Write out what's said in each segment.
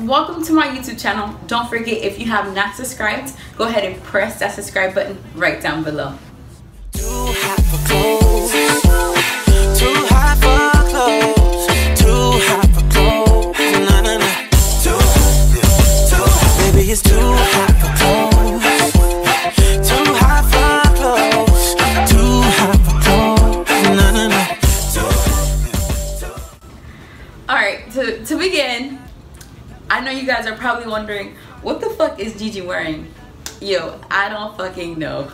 welcome to my YouTube channel. Don't forget if you have not subscribed, go ahead and press that subscribe button right down below. You guys are probably wondering, what the fuck is Gigi wearing? Yo, I don't fucking know.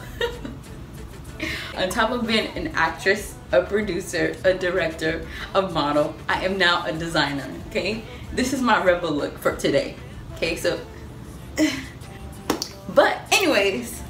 On top of being an actress, a producer, a director, a model, I am now a designer, okay? This is my rebel look for today, okay? So, but anyways,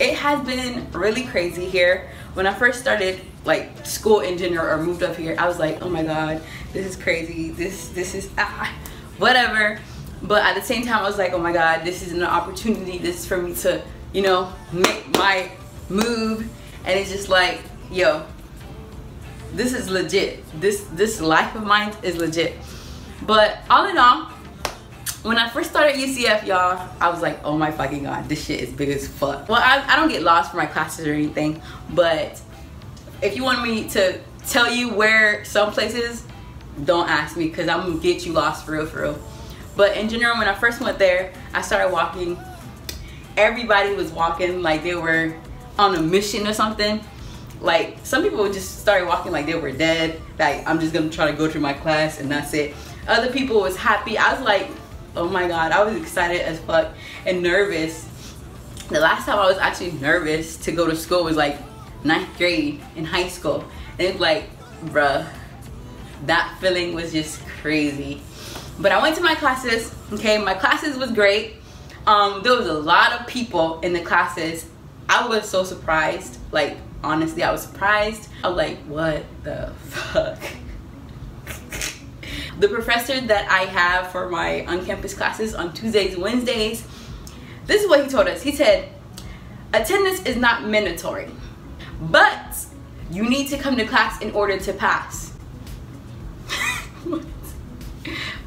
it has been really crazy here. When I first started like school in general or moved up here, I was like, oh my God, this is crazy. This, this is, ah, whatever. But at the same time, I was like, oh my God, this is an opportunity. This is for me to, you know, make my move. And it's just like yo this is legit. This this life of mine is legit. But all in all when I first started UCF y'all I was like oh my fucking god this shit is big as fuck. Well I, I don't get lost for my classes or anything but if you want me to tell you where some places don't ask me because I'm gonna get you lost for real for real but in general when I first went there I started walking. Everybody was walking like they were on a mission or something. Like some people just started walking like they were dead. Like i'm just gonna try to go through my class and that's it. Other people was happy. I was like oh my god i was excited as fuck and nervous. The last time i was actually nervous to go to school was like ninth grade in high school. And it's like bruh that feeling was just crazy but i went to my classes okay my classes was great um, there was a lot of people in the classes I was so surprised. Like, honestly, I was surprised. I was like, what the fuck? the professor that I have for my on-campus classes on Tuesdays Wednesdays, this is what he told us. He said, attendance is not mandatory, but you need to come to class in order to pass.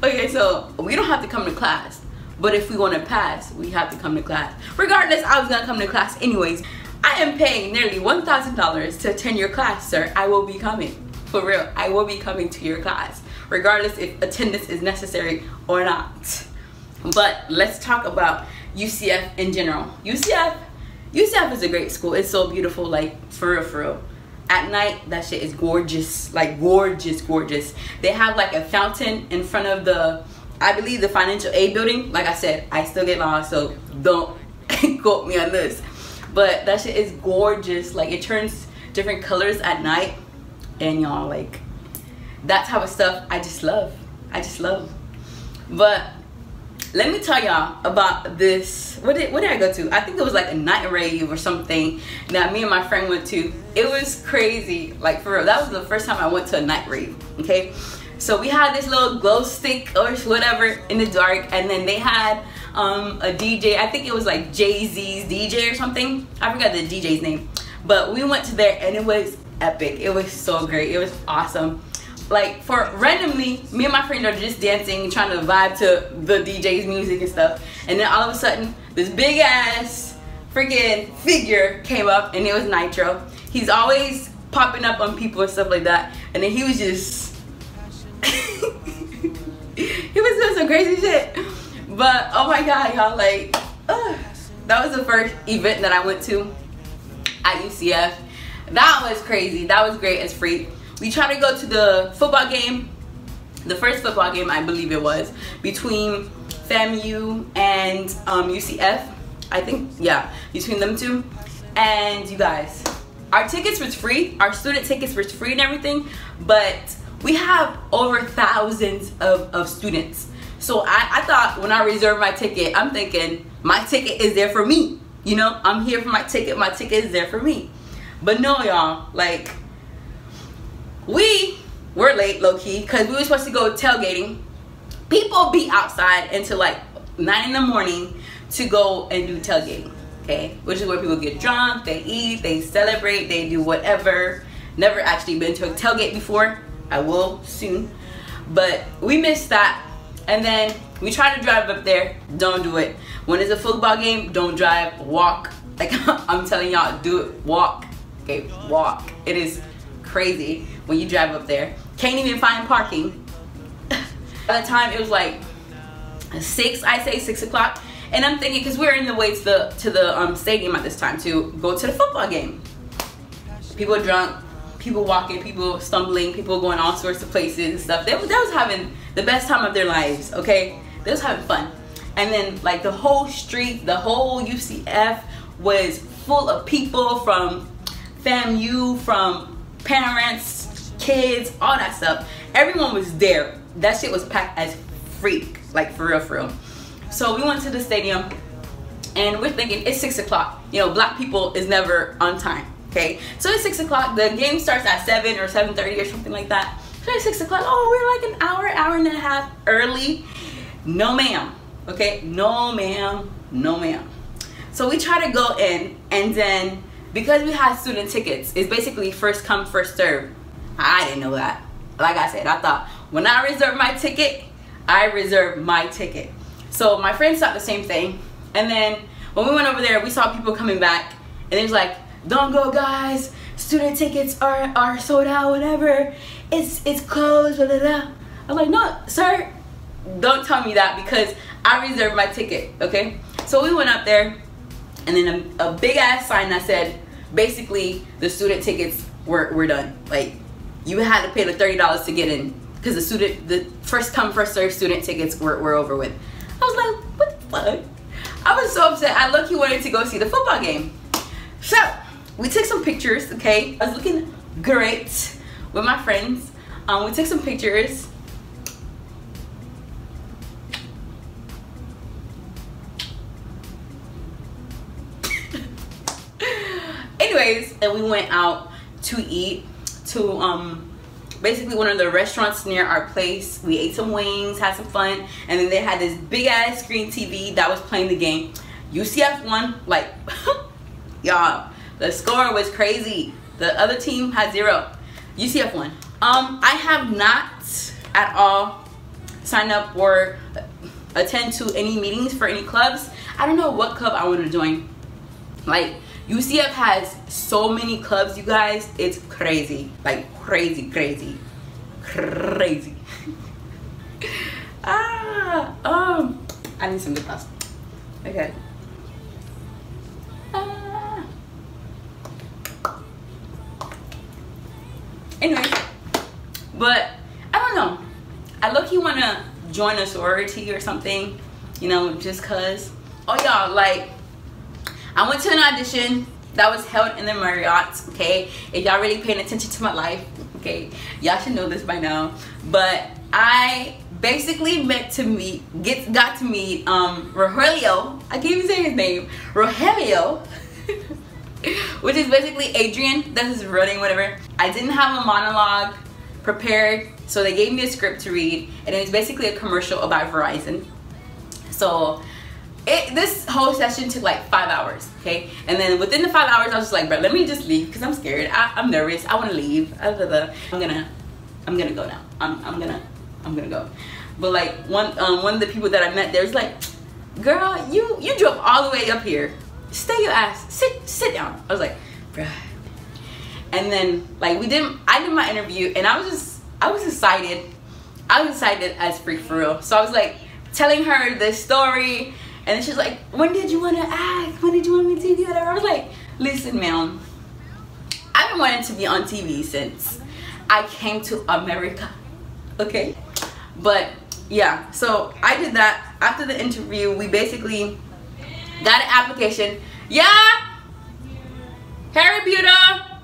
Okay, so we don't have to come to class but if we want to pass, we have to come to class. Regardless, I was going to come to class anyways. I am paying nearly $1,000 to attend your class, sir. I will be coming. For real, I will be coming to your class. Regardless if attendance is necessary or not. But let's talk about UCF in general. UCF, UCF is a great school. It's so beautiful, like for real, for real. At night, that shit is gorgeous, like gorgeous, gorgeous. They have like a fountain in front of the I believe the financial aid building, like I said, I still get lost, so don't quote me on this. But that shit is gorgeous. Like it turns different colors at night. And y'all like that type of stuff I just love. I just love. But let me tell y'all about this. What did what did I go to? I think it was like a night rave or something that me and my friend went to. It was crazy. Like for real. That was the first time I went to a night rave. Okay. So we had this little glow stick or whatever in the dark, and then they had um, a DJ. I think it was like Jay Z's DJ or something. I forgot the DJ's name, but we went to there and it was epic. It was so great. It was awesome. Like for randomly, me and my friend are just dancing, trying to vibe to the DJ's music and stuff, and then all of a sudden, this big ass freaking figure came up, and it was Knightro. He's always popping up on people and stuff like that, and then he was just he was doing some crazy shit. But oh my god, y'all, like, uh, that was the first event that I went to at UCF. That was crazy. That was great as free. We tried to go to the football game, the first football game, I believe it was, between FAMU and um, UCF. I think, yeah, between them two. And you guys, our tickets was free. Our student tickets was free and everything, but we have over thousands of, of students. So I, I thought when I reserved my ticket, I'm thinking my ticket is there for me. You know, I'm here for my ticket. My ticket is there for me. But no, y'all, like, we were late, low key, because we were supposed to go tailgating. People be outside until like 9 in the morning to go and do tailgating, okay? Which is where people get drunk, they eat, they celebrate, they do whatever. Never actually been to a tailgate before. I will soon. But we missed that And then we try to drive up there, don't do it. When it's a football game, don't drive, walk. Like I'm telling y'all, do it, walk. Okay, walk. It is crazy when you drive up there. Can't even find parking. By the time it was like six, I say six o'clock, and I'm thinking because we're in the way to the to the um, stadium at this time to go to the football game. People drunk, people walking, people stumbling, people going all sorts of places and stuff. They, they was having the best time of their lives. Okay, they was having fun, and then like the whole street, the whole UCF was full of people from FAMU, from parents, kids, all that stuff. Everyone was there. That shit was packed as freak, like for real, for real. So we went to the stadium and we're thinking it's six o'clock. You know, black people is never on time. Okay, so it's six o'clock. The game starts at seven or seven thirty or something like that. So it's six o'clock. Oh, we're like an hour, hour and a half early. No, ma'am. Okay, no, ma'am. No, ma'am. So we try to go in, and then because we had student tickets, it's basically first come, first serve. I didn't know that. Like I said, I thought when I reserved my ticket, I reserved my ticket. So my friends thought the same thing. And then when we went over there, we saw people coming back, and it was like, "Don't go, guys! Student tickets are are sold out. Whatever. It's it's closed." Blah, blah, blah. I'm like, "No, sir, don't tell me that because I reserved my ticket." Okay. So we went up there, and then a, a big ass sign that said, basically, the student tickets were were done. Like, you had to pay the thirty dollars to get in because the student, the first come first serve student tickets were, were over with. I was like, what the fuck? I was so upset. I lucky wanted to go see the football game. So we took some pictures. Okay, I was looking great with my friends. Um, we took some pictures. Anyways, and we went out to eat to um basically one of the restaurants near our place. We ate some wings, had some fun, and then they had this big ass screen TV that was playing the game. UCF won, like, y'all, the score was crazy. The other team had zero. UCF won. Um, I have not at all signed up or attend to any meetings for any clubs. I don't know what club I want to join. Like, UCF has so many clubs, you guys. It's crazy. Like crazy, crazy, crazy. ah, um, I need some lip gloss. Okay. Ah. Anyway, but I don't know. I look you wanna join a sorority or something, you know, just cause. Oh y'all, like I went to an audition that was held in the Marriott, okay? If y'all really paying attention to my life, okay, y'all should know this by now. But I basically met to meet, get got to meet um Rogelio. I can't even say his name. Rogelio. which is basically Adrian that is his running whatever. I didn't have a monologue prepared, so they gave me a script to read, and it was basically a commercial about Verizon. So it, this whole session took like five hours, okay? And then within the five hours, I was just like, bro, let me just leave because I'm scared. I, am nervous. I want to leave. I'm gonna, I'm gonna go now. I'm, I'm gonna, I'm gonna go. But like one, um, one of the people that I met there was like, girl, you, you drove all the way up here. Stay your ass. Sit, sit down. I was like, bruh. And then like we didn't, I did my interview and I was just, I was excited. I was excited as freak for real. So I was like telling her this story and she's like, when did you want to act? When did you want me to do that? I was like, listen, ma'am, I've been wanting to be on TV since I came to America, okay? But yeah, so I did that. After the interview, we basically got an application. Yeah? Harry Buta?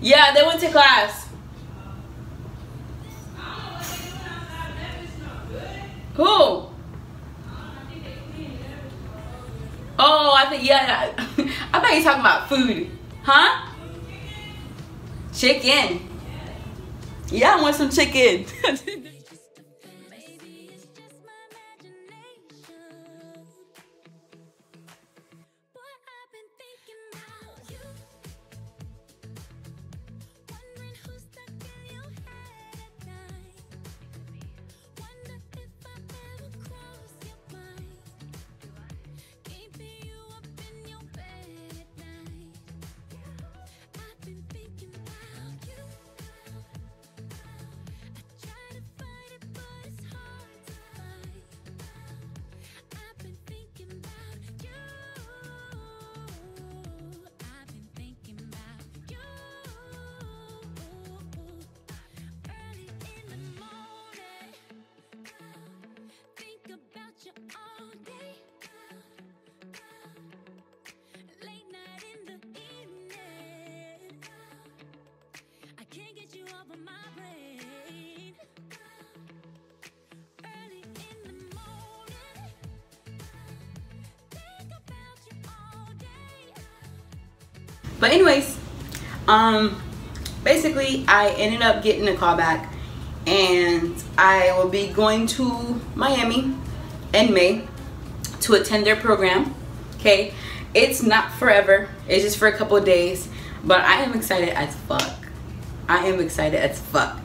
Yeah, they went to class. Who? Think yeah. I thought you talking about food, huh? Chicken. Yeah, I want some chicken. But anyways, um, basically I ended up getting a call back and I will be going to Miami in May to attend their program. Okay, it's not forever, it's just for a couple days, but I am excited as fuck. I am excited as fuck.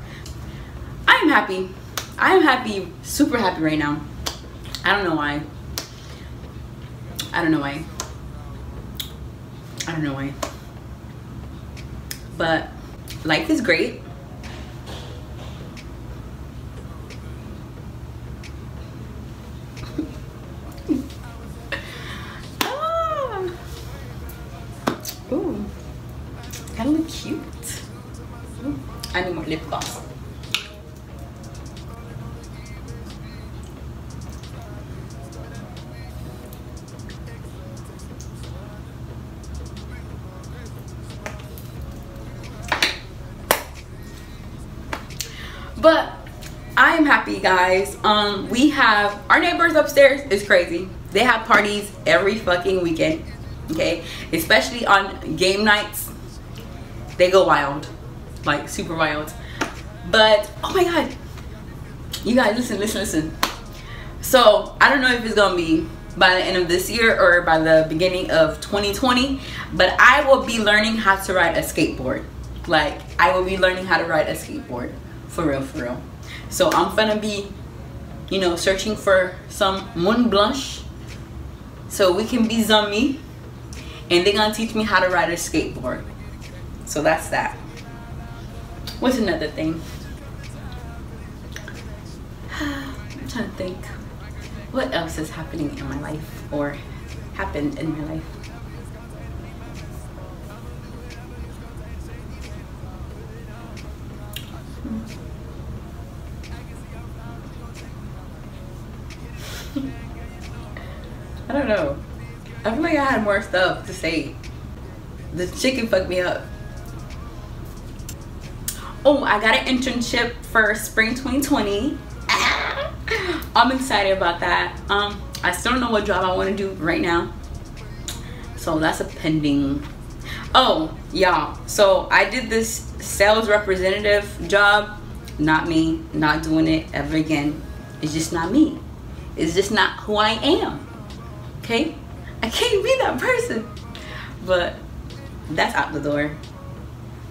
I am happy. I am happy, super happy right now. I don't know why. I don't know why. I don't know why. But life is great. guys. Um, we have our neighbors upstairs is crazy. They have parties every fucking weekend. Okay, especially on game nights. They go wild, like super wild. But oh my god, you guys, listen, listen, listen. So I don't know if it's gonna be by the end of this year or by the beginning of 2020, but I will be learning how to ride a skateboard. Like I will be learning how to ride a skateboard for real for real so i'm gonna be you know searching for some Mont Blanche so we can be zombie and they're gonna teach me how to ride a skateboard. So that's that. What's another thing? I'm trying to think. What else is happening in my life or happened in my life I had more stuff to say. The chicken fucked me up. Oh, I got an internship for spring 2020. I'm excited about that. Um, I still don't know what job I want to do right now. So that's a pending. Oh, y'all. So I did this sales representative job. Not me. Not doing it ever again. It's just not me. It's just not who I am. Okay? I can't be that person. But that's out the door.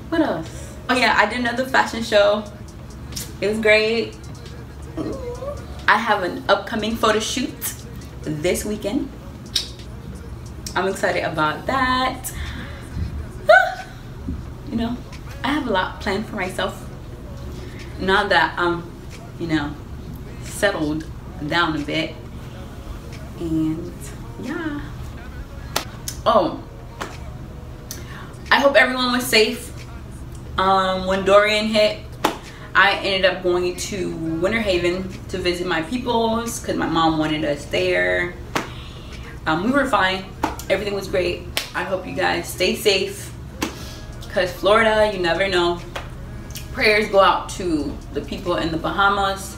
What else? Oh yeah, I did another fashion show. It was great. I have an upcoming photo shoot this weekend. I'm excited about that. You know, I have a lot planned for myself. Now that I'm, you know, settled down a bit. And yeah. Oh, I hope everyone was safe. Um, when Dorian hit, I ended up going to Winter Haven to visit my peoples because my mom wanted us there. Um, we were fine. Everything was great. I hope you guys stay safe because Florida, you never know. Prayers go out to the people in the Bahamas.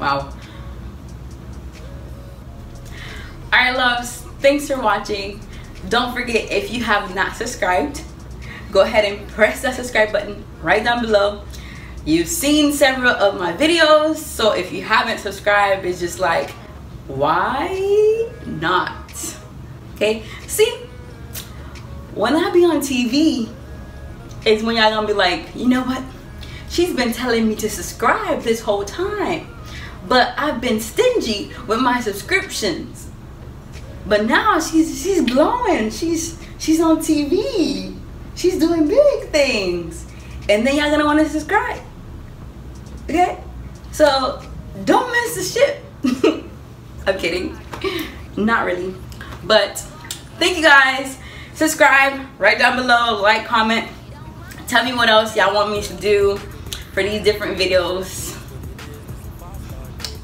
Wow. Alright loves, thanks for watching. Don't forget if you have not subscribed, go ahead and press that subscribe button right down below. You've seen several of my videos, so if you haven't subscribed, it's just like, why not? Okay, see, when I be on TV, is when y'all gonna be like, you know what? She's been telling me to subscribe this whole time, but I've been stingy with my subscriptions. But now she's she's glowing. She's she's on TV. She's doing big things. And then y'all gonna wanna subscribe. Okay? So don't miss the shit. I'm kidding. Not really. But thank you guys. Subscribe right down below, like, comment. Tell me what else y'all want me to do for these different videos.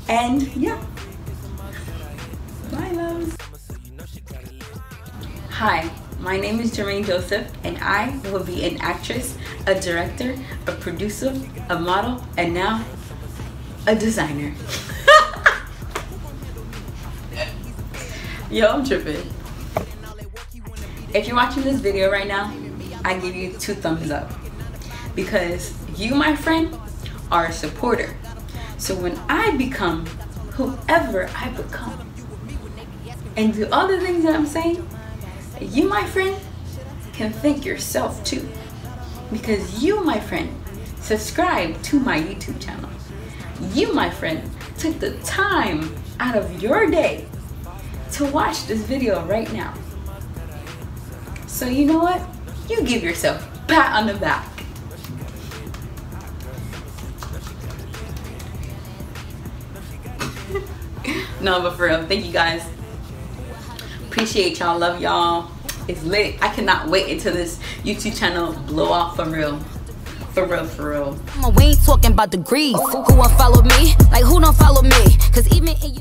And yeah. Hi, my name is Jermaine Joseph and I will be an actress, a director, a producer, a model, and now a designer. Yo, I'm tripping. if you're watching this video right now, I give you two thumbs up because you, my friend, are a supporter. So when I become whoever I become and do all the things that I'm saying, you, my friend, can thank yourself too. Because you, my friend, subscribe to my YouTube channel. You, my friend, took the time out of your day to watch this video right now. So you know what? You give yourself a pat on the back. no, but for real, thank you guys. Appreciate y'all, love y'all. It's lit. I cannot wait until this YouTube channel blow off for real. For real, for real. We ain't talking about degrees. Who won't follow me? Like who don't follow me? Cause even in